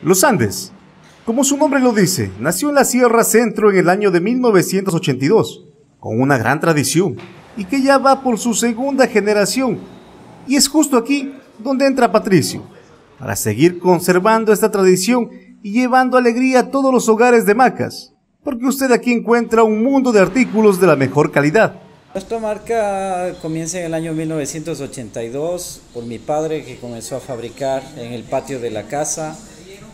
Los Andes, como su nombre lo dice, nació en la Sierra Centro en el año de 1982, con una gran tradición y que ya va por su segunda generación. Y es justo aquí donde entra Patricio, para seguir conservando esta tradición y llevando alegría a todos los hogares de Macas, porque usted aquí encuentra un mundo de artículos de la mejor calidad. Nuestra marca comienza en el año 1982 por mi padre que comenzó a fabricar en el patio de la casa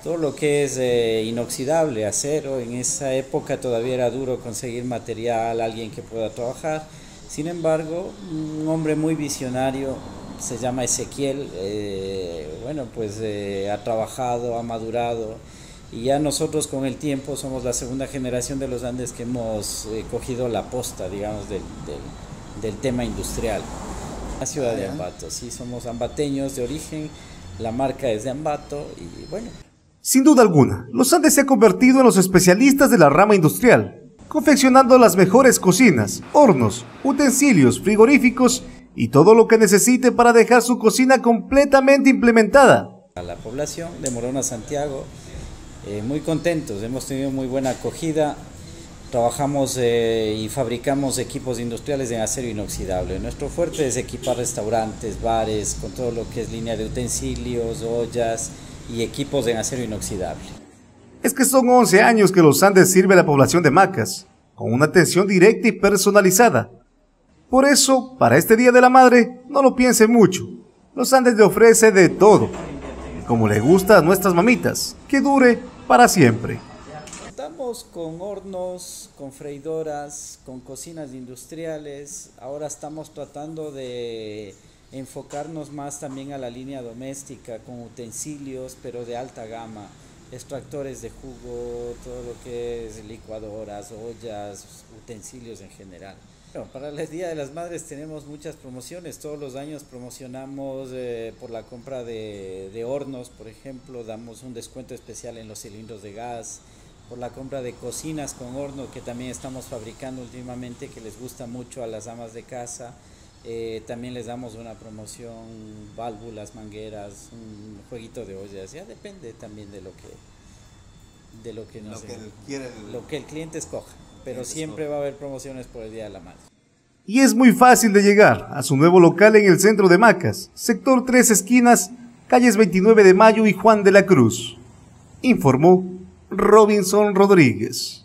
todo lo que es eh, inoxidable, acero. En esa época todavía era duro conseguir material, alguien que pueda trabajar. Sin embargo, un hombre muy visionario, se llama Ezequiel, eh, bueno, pues eh, ha trabajado, ha madurado y ya nosotros con el tiempo somos la segunda generación de los Andes que hemos cogido la posta, digamos, del, del, tema industrial. La ciudad de Ambato, sí, somos ambateños de origen, la marca es de Ambato y bueno, sin duda alguna, los Andes se ha convertido en los especialistas de la rama industrial, confeccionando las mejores cocinas, hornos, utensilios, frigoríficos y todo lo que necesite para dejar su cocina completamente implementada. A la población de Morona Santiago, eh, muy contentos, hemos tenido muy buena acogida, trabajamos eh, y fabricamos equipos industriales en acero inoxidable. Nuestro fuerte es equipar restaurantes, bares, con todo lo que es línea de utensilios, ollas, y equipos de acero inoxidable. Es que son 11 años que los Andes sirve a la población de Macas, con una atención directa y personalizada. Por eso, para este Día de la Madre, no lo piense mucho. Los Andes le ofrece de todo, como le gusta a nuestras mamitas, que dure para siempre. Estamos con hornos, con freidoras, con cocinas industriales. Ahora estamos tratando de enfocarnos más también a la línea doméstica con utensilios, pero de alta gama, extractores de jugo, todo lo que es licuadoras, ollas, utensilios en general. para el Día de las Madres tenemos muchas promociones, todos los años promocionamos eh, por la compra de, de hornos, por ejemplo, damos un descuento especial en los cilindros de gas, por la compra de cocinas con horno que también estamos fabricando últimamente, que les gusta mucho a las amas de casa. Eh, también les damos una promoción, válvulas, mangueras, un jueguito de ollas, ya depende también de lo que de lo que, nos lo, que quiere el, lo que el cliente escoja, pero cliente siempre va a haber promociones por el Día de la Madre. Y es muy fácil de llegar a su nuevo local en el centro de Macas, sector 3 esquinas, calles 29 de Mayo y Juan de la Cruz. Informó Robinson Rodríguez.